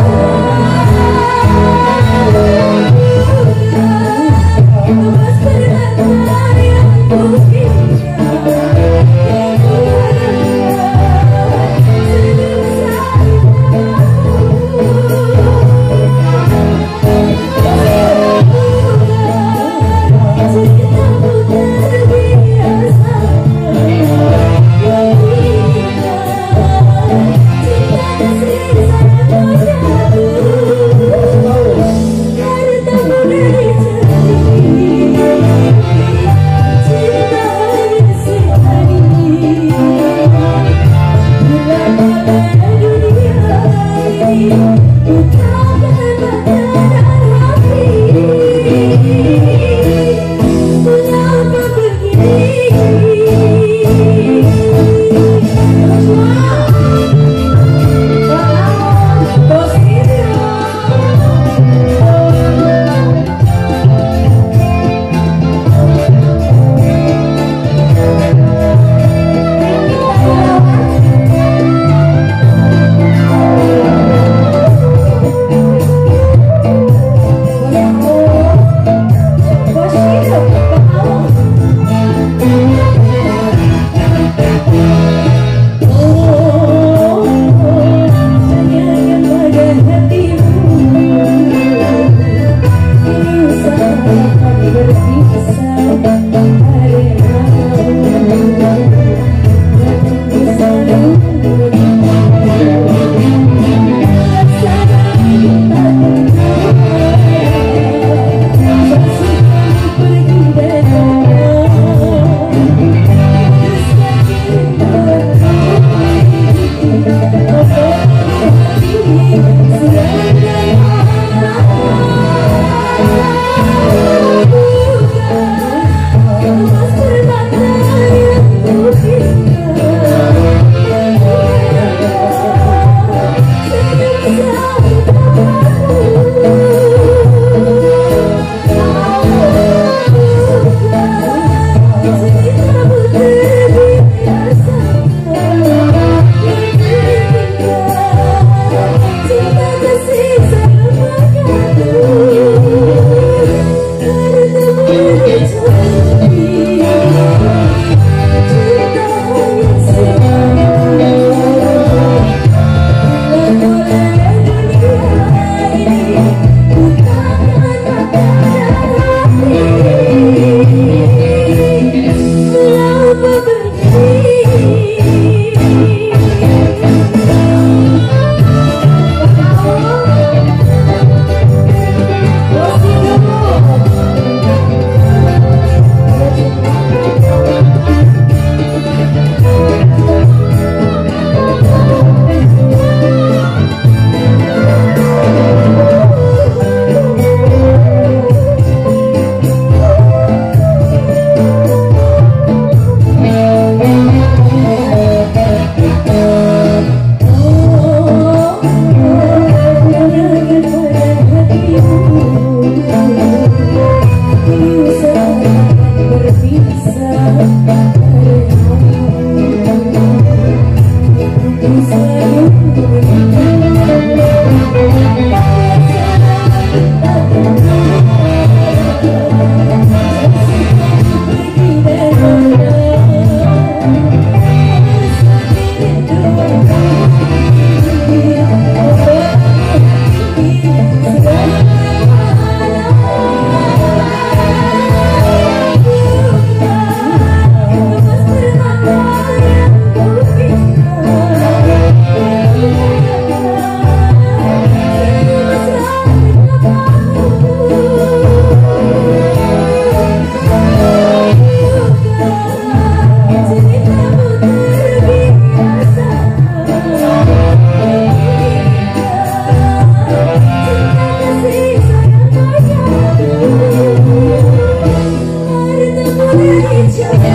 love.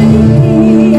You.